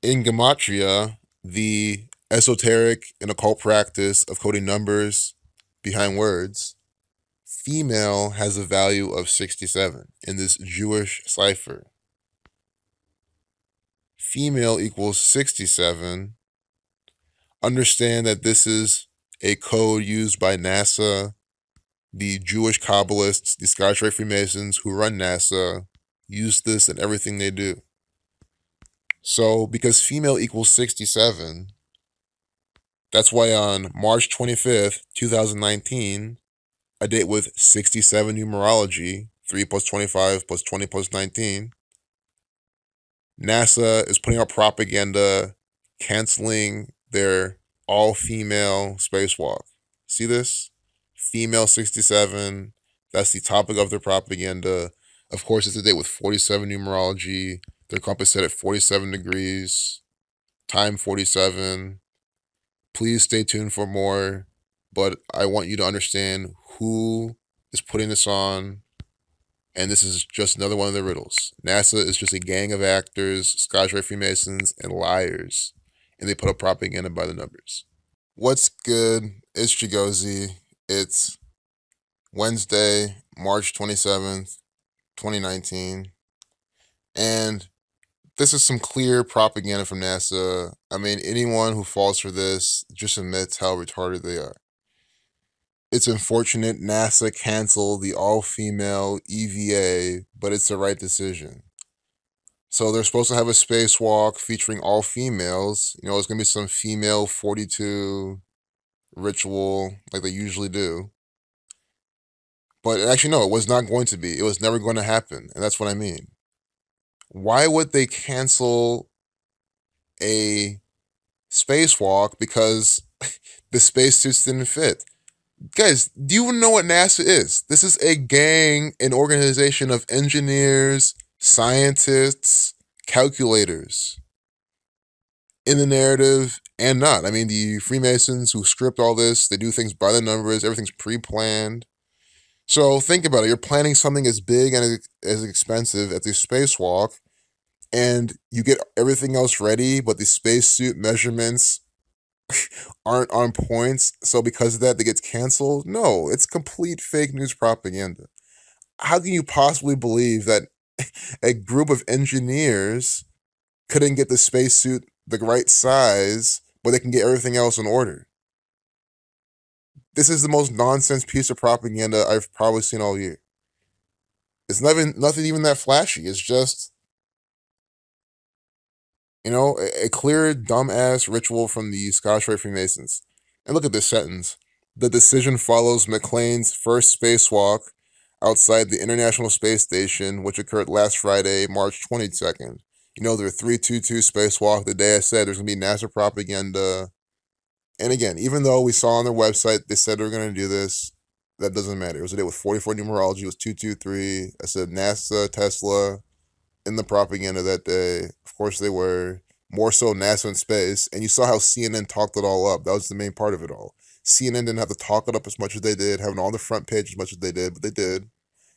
In Gematria, the esoteric and occult practice of coding numbers behind words, female has a value of 67 in this Jewish cipher. Female equals 67. Understand that this is a code used by NASA, the Jewish Kabbalists, the Scottish Freemasons who run NASA, use this in everything they do. So, because female equals 67, that's why on March 25th, 2019, a date with 67 numerology, 3 plus 25 plus 20 plus 19, NASA is putting out propaganda canceling their all female spacewalk. See this? Female 67. That's the topic of their propaganda. Of course, it's a date with 47 numerology. Their compass set at 47 degrees. Time 47. Please stay tuned for more. But I want you to understand who is putting this on. And this is just another one of the riddles. NASA is just a gang of actors, Scottish Freemasons, and liars. And they put up propaganda by the numbers. What's good? It's Chigozie. It's Wednesday, March 27th, 2019. And this is some clear propaganda from NASA. I mean, anyone who falls for this just admits how retarded they are. It's unfortunate NASA canceled the all female EVA, but it's the right decision. So they're supposed to have a spacewalk featuring all females. You know, it's gonna be some female 42 ritual like they usually do. But actually, no, it was not going to be. It was never going to happen. And that's what I mean. Why would they cancel a spacewalk because the spacesuits didn't fit? Guys, do you even know what NASA is? This is a gang, an organization of engineers, scientists, calculators in the narrative and not. I mean, the Freemasons who script all this, they do things by the numbers, everything's pre planned. So think about it. You're planning something as big and as expensive as the spacewalk, and you get everything else ready, but the spacesuit measurements aren't on points. So because of that, they get canceled. No, it's complete fake news propaganda. How can you possibly believe that a group of engineers couldn't get the spacesuit the right size, but they can get everything else in order? This is the most nonsense piece of propaganda I've probably seen all year. It's nothing, nothing even that flashy. It's just, you know, a, a clear dumbass ritual from the Scottish Rite Freemasons. And look at this sentence. The decision follows McClain's first spacewalk outside the International Space Station, which occurred last Friday, March 22nd. You know, their 322 spacewalk, the day I said there's going to be NASA propaganda. And again, even though we saw on their website they said they were going to do this, that doesn't matter. It was a day with 44 numerology, it was 223. I said NASA, Tesla in the propaganda that day. Of course, they were. More so NASA in space. And you saw how CNN talked it all up. That was the main part of it all. CNN didn't have to talk it up as much as they did, having on the front page as much as they did, but they did.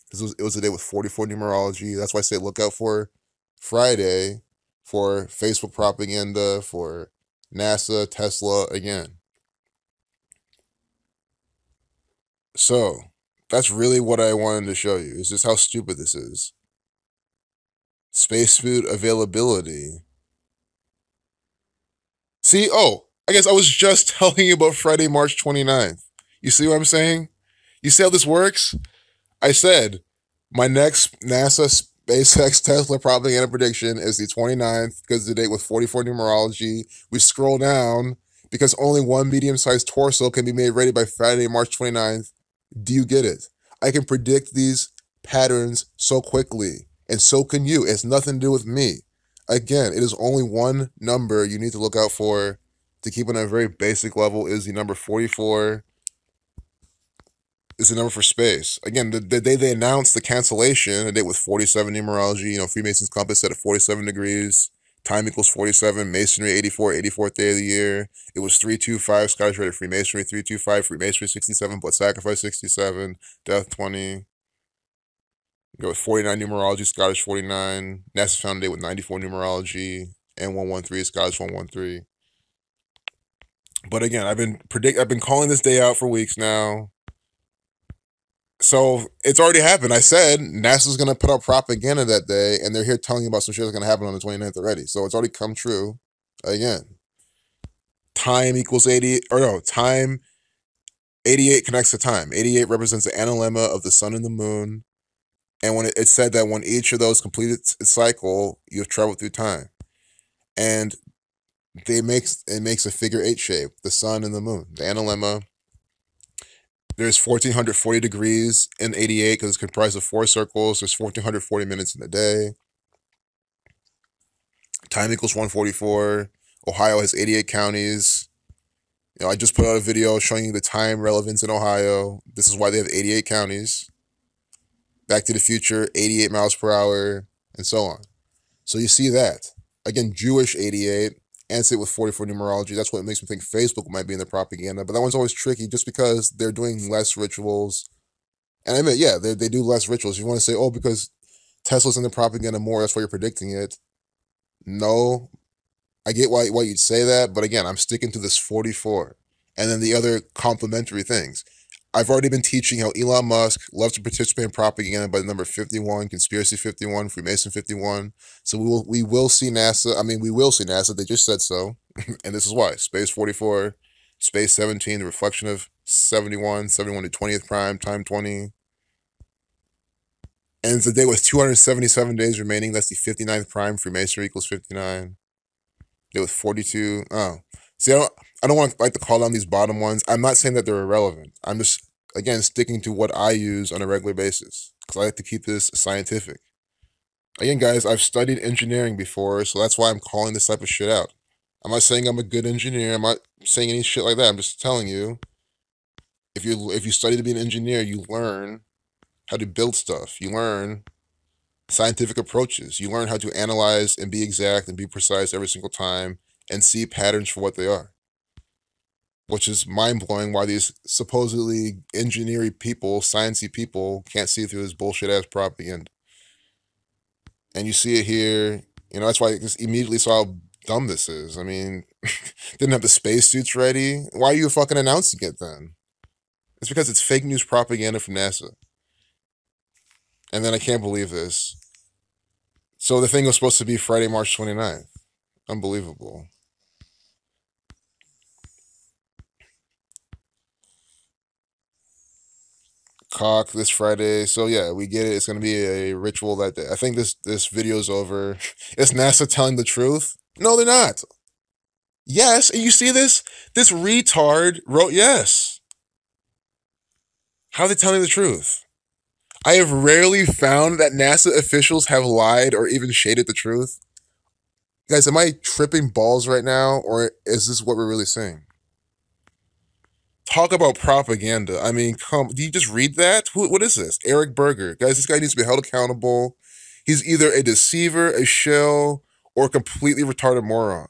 Because it was, it was a day with 44 numerology. That's why I say look out for Friday for Facebook propaganda, for NASA, Tesla again. So that's really what I wanted to show you is just how stupid this is. Space food availability. See, oh, I guess I was just telling you about Friday, March 29th. You see what I'm saying? You see how this works? I said my next NASA SpaceX Tesla propaganda prediction is the 29th because the date with 44 numerology. We scroll down because only one medium sized torso can be made ready by Friday, March 29th. Do you get it? I can predict these patterns so quickly, and so can you. It's nothing to do with me. Again, it is only one number you need to look out for to keep on a very basic level is the number 44 is the number for space. Again, the, the day they announced the cancellation, a date with 47 numerology, you know, Freemason's compass set at 47 degrees, time equals 47, Masonry 84, 84th day of the year. It was 325, Scottish Rite of Freemasonry 325, Freemasonry 67, but sacrifice 67, death 20. Go with 49 numerology, Scottish 49. NASA found a date with 94 numerology, and 113, Scottish 113. But again, I've been predict I've been calling this day out for weeks now. So it's already happened. I said NASA's gonna put out propaganda that day, and they're here telling you about some shit that's gonna happen on the 29th already. So it's already come true again. Time equals 80, or no, time 88 connects to time. 88 represents the analemma of the sun and the moon. And when it, it said that when each of those completed its cycle, you have traveled through time. And they makes it makes a figure eight shape, the sun and the moon, the analemma. There's 1440 degrees in 88 because it's comprised of four circles. There's 1440 minutes in a day. Time equals 144. Ohio has 88 counties. You know, I just put out a video showing you the time relevance in Ohio. This is why they have 88 counties. Back to the Future, 88 miles per hour, and so on. So you see that. Again, Jewish 88, answer it with 44 numerology. That's what makes me think Facebook might be in the propaganda. But that one's always tricky just because they're doing less rituals. And I admit, yeah, they, they do less rituals. You want to say, oh, because Tesla's in the propaganda more, that's why you're predicting it. No, I get why, why you'd say that. But again, I'm sticking to this 44. And then the other complementary things. I've already been teaching how Elon Musk loves to participate in propaganda by the number 51, conspiracy 51, Freemason 51. So we will we will see NASA. I mean, we will see NASA. They just said so. and this is why. Space 44, Space 17, the reflection of 71, 71 to 20th prime, time 20. And the day with 277 days remaining. That's the 59th prime. Freemason equals 59. Day with 42. Oh. See, I don't I don't want to like to call on these bottom ones. I'm not saying that they're irrelevant. I'm just again sticking to what I use on a regular basis because I like to keep this scientific. Again, guys, I've studied engineering before, so that's why I'm calling this type of shit out. I'm not saying I'm a good engineer. I'm not saying any shit like that. I'm just telling you, if you if you study to be an engineer, you learn how to build stuff. You learn scientific approaches. You learn how to analyze and be exact and be precise every single time and see patterns for what they are which is mind blowing why these supposedly engineering people, sciencey people can't see through this bullshit ass propaganda. And you see it here, you know, that's why I just immediately saw how dumb this is. I mean, didn't have the spacesuits ready. Why are you fucking announcing it then? It's because it's fake news propaganda from NASA. And then I can't believe this. So the thing was supposed to be Friday, March 29th. Unbelievable. Cock this Friday. So yeah, we get it. It's gonna be a ritual that day. I think this this video's over. Is NASA telling the truth? No, they're not. Yes, and you see this? This retard wrote yes. How are they telling the truth? I have rarely found that NASA officials have lied or even shaded the truth. Guys, am I tripping balls right now, or is this what we're really saying? Talk about propaganda. I mean, come, do you just read that? Who, what is this? Eric Berger. Guys, this guy needs to be held accountable. He's either a deceiver, a shell, or a completely retarded moron.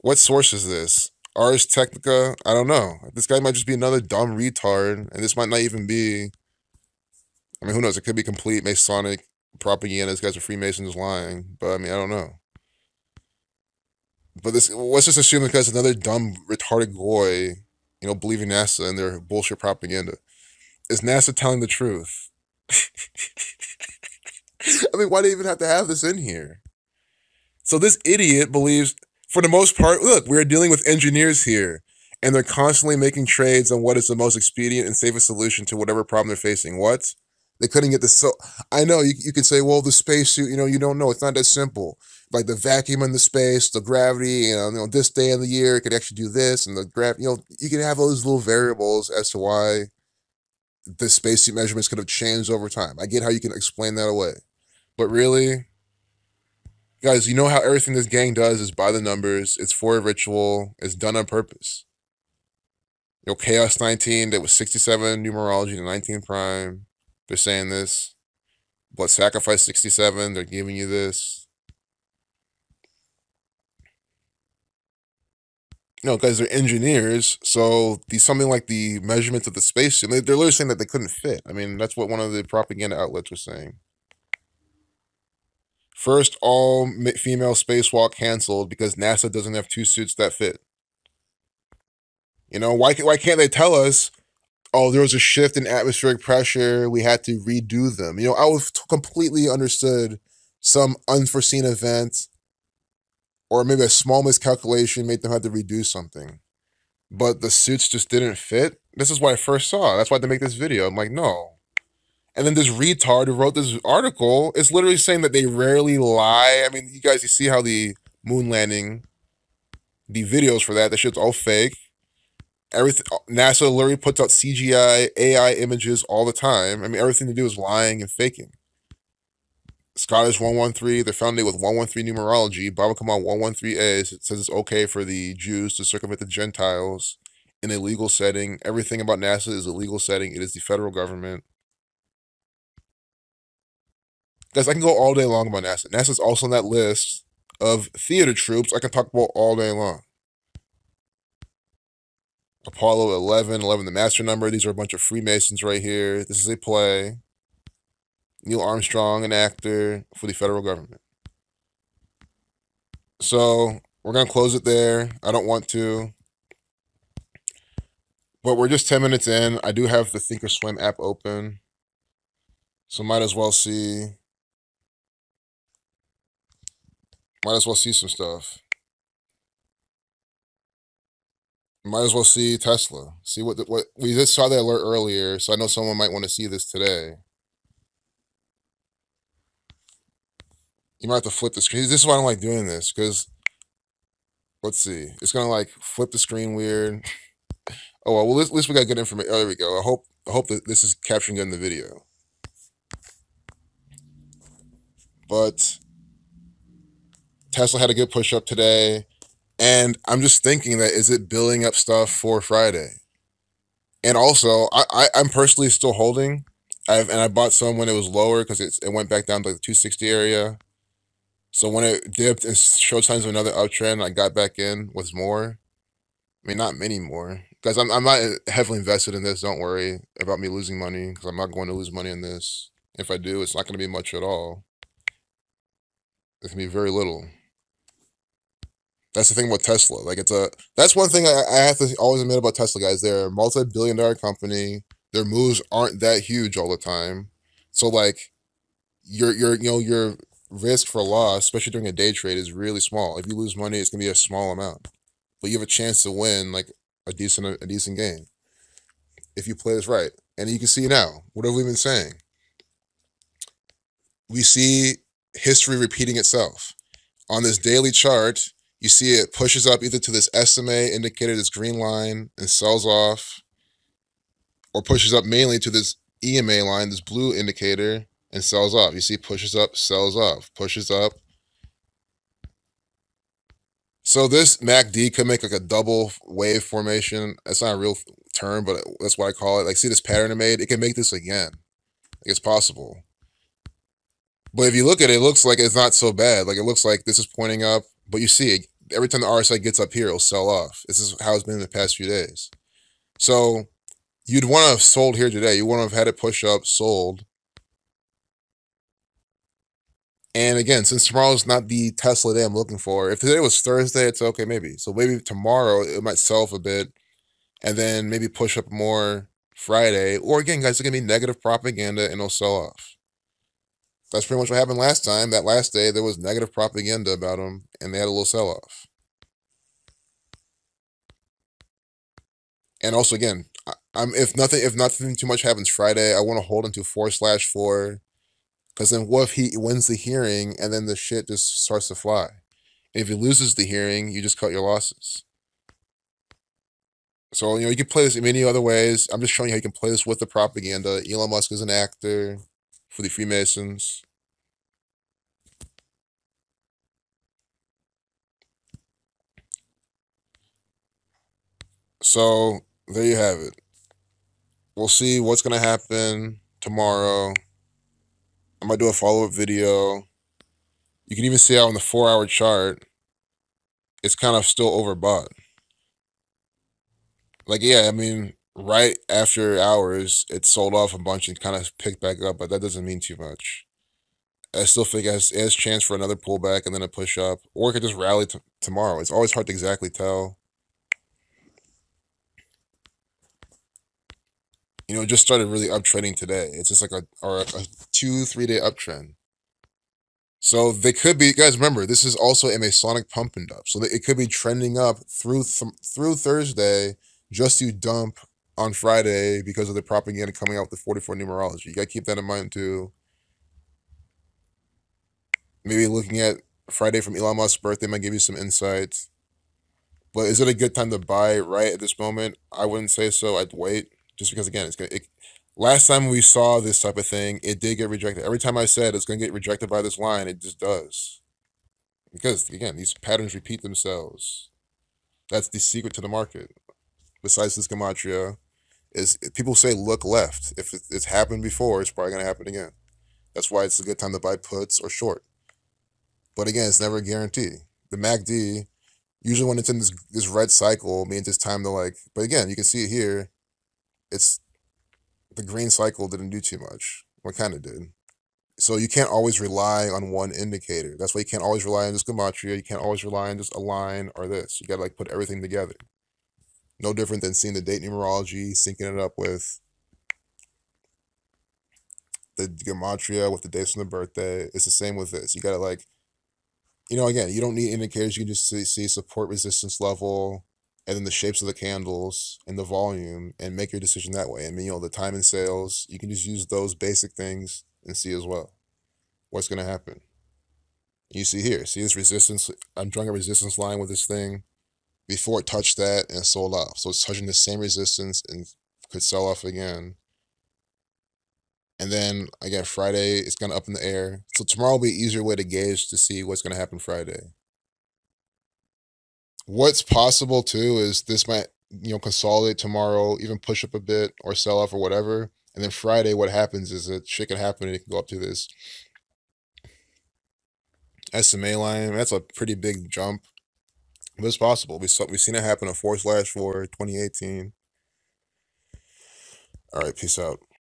What source is this? Ars Technica? I don't know. This guy might just be another dumb retard, and this might not even be. I mean, who knows? It could be complete Masonic propaganda. This guy's a Freemason is lying, but I mean, I don't know. But this let's just assume because another dumb retarded boy, you know, believing NASA and their bullshit propaganda. Is NASA telling the truth? I mean, why do you even have to have this in here? So this idiot believes, for the most part, look, we're dealing with engineers here, and they're constantly making trades on what is the most expedient and safest solution to whatever problem they're facing. What? They couldn't get the So I know you, you can say, well, the spacesuit, you know, you don't know. It's not that simple like the vacuum in the space, the gravity, you know, you know, this day of the year it could actually do this, and the grav, you know, you can have all those little variables as to why the spacesuit measurements could have changed over time. I get how you can explain that away, but really, guys, you know how everything this gang does is by the numbers. It's for a ritual. It's done on purpose. You know, Chaos 19, that was 67 numerology to 19 prime. They're saying this. Blood Sacrifice 67, they're giving you this you know, guys they're engineers, so the something like the measurements of the space, they, they're literally saying that they couldn't fit. I mean, that's what one of the propaganda outlets was saying. First all female spacewalk canceled because NASA doesn't have two suits that fit. You know, why, why can't they tell us, oh, there was a shift in atmospheric pressure, we had to redo them? You know, I was completely understood some unforeseen event or maybe a small miscalculation made them have to redo something. But the suits just didn't fit. This is what I first saw. That's why they make this video. I'm like, no. And then this retard who wrote this article is literally saying that they rarely lie. I mean, you guys, you see how the moon landing, the videos for that, that shit's all fake. Everything NASA literally puts out CGI AI images all the time. I mean, everything they do is lying and faking. Scottish 113, they're founded with 113 numerology. Baba Kamma 113a says it's okay for the Jews to circumvent the Gentiles in a legal setting. Everything about NASA is a legal setting. It is the federal government. Guys, I can go all day long about NASA. NASA's also on that list of theater troops I can talk about all day long. Apollo 11, 11 the master number. These are a bunch of Freemasons right here. This is a play. Neil Armstrong, an actor for the federal government. So we're going to close it there. I don't want to. But we're just 10 minutes in. I do have the Thinkorswim app open. So might as well see. Might as well see some stuff. Might as well see Tesla. See what what we just saw the alert earlier, so I know someone might want to see this today. You might have to flip the screen. This is why I don't like doing this because let's see, it's gonna like flip the screen weird. Oh well, well at least we got good information. Oh, there we go. I hope I hope that this is capturing good in the video. But Tesla had a good push up today, and I'm just thinking that is it building up stuff for Friday? And also, I, I I'm personally still holding. I've and I bought some when it was lower because it it went back down to the 260 area. So when it dipped and showed signs of another uptrend, I got back in with more. I mean, not many more. Guys, I'm, I'm not uh, heavily invested in this. Don't worry about me losing money because I'm not going to lose money in this. If I do, it's not going to be much at all. It's to be very little. That's the thing about Tesla. Like, it's a, that's one thing I, I have to always admit about Tesla, guys. They're a multi billion dollar company. Their moves aren't that huge all the time. So, like, you're, you're, know, you're, risk for loss, especially during a day trade, is really small. If you lose money, it's gonna be a small amount, but you have a chance to win like a decent a decent game if you play this right. And you can see now. What have we been saying? We see history repeating itself on this daily chart. You see it pushes up either to this SMA indicator, this green line, and sells off, or pushes up mainly to this EMA line, this blue indicator, and sells off. You see, pushes up, sells off, pushes up. So this MACD could make like a double wave formation. That's not a real term, but that's what I call it. Like, see this pattern it made? It can make this again. Like, it's possible. But if you look at it, it looks like it's not so bad. Like, it looks like this is pointing up, but you see it. Every time the RSI gets up here, it'll sell off. This is how it's been in the past few days. So you'd want to have sold here today. You want to have had it push up, sold, And again, since tomorrow's not the Tesla day I'm looking for, if today was Thursday, it's okay, maybe. So maybe tomorrow it might sell off a bit and then maybe push up more Friday. Or again, guys, it's going to be negative propaganda and it'll sell off. That's pretty much what happened last time. That last day, there was negative propaganda about them and they had a little sell off. And also, again, I'm if nothing if nothing too much happens Friday, I want to hold into four slash four because then what if he wins the hearing and then the shit just starts to fly? And if he loses the hearing, you just cut your losses. So, you know, you can play this in many other ways. I'm just showing you how you can play this with the propaganda. Elon Musk is an actor for the Freemasons. So, there you have it. We'll see what's going to happen tomorrow. I might do a follow up video. You can even see how on the four hour chart, it's kind of still overbought. Like, yeah, I mean, right after hours, it sold off a bunch and kind of picked back up, but that doesn't mean too much. I still think it has, it has chance for another pullback and then a push up, or it could just rally tomorrow. It's always hard to exactly tell. You know, it just started really uptrending today. It's just like a or a two three day uptrend. So they could be guys. Remember, this is also a Masonic pump and dump, so it could be trending up through th- through Thursday just to dump on Friday because of the propaganda coming out with the 44 numerology. You gotta keep that in mind too. Maybe looking at Friday from Elon Musk's birthday might give you some insights. But is it a good time to buy right at this moment? I wouldn't say so. I'd wait just because again, it's gonna. It, last time we saw this type of thing, it did get rejected. Every time I said it's gonna get rejected by this line, it just does. Because again, these patterns repeat themselves. That's the secret to the market. Besides this gematria, is people say look left. If it's happened before, it's probably gonna happen again. That's why it's a good time to buy puts or short. But again, it's never a guarantee. The MACD, usually when it's in this this red cycle, means it's time to like. But again, you can see it here it's the green cycle didn't do too much. What kind of did. So you can't always rely on one indicator. That's why you can't always rely on just gematria. You can't always rely on just a line or this. You gotta like put everything together. No different than seeing the date numerology, syncing it up with the gematria with the dates on the birthday. It's the same with this. You gotta like, you know, again, you don't need indicators. You can just see, see support resistance level, and then the shapes of the candles and the volume and make your decision that way. I mean, you know, the time and sales, you can just use those basic things and see as well what's going to happen. You see here, see this resistance? I'm drawing a resistance line with this thing before it touched that and sold off. So it's touching the same resistance and could sell off again. And then again, Friday, it's going to up in the air. So tomorrow will be easier way to gauge to see what's going to happen Friday. What's possible too is this might, you know, consolidate tomorrow, even push up a bit or sell off or whatever. And then Friday, what happens is that shit can happen and it can go up to this SMA line. That's a pretty big jump. But it's possible. We saw, we've seen it happen at 4 slash 4 2018. All right, peace out.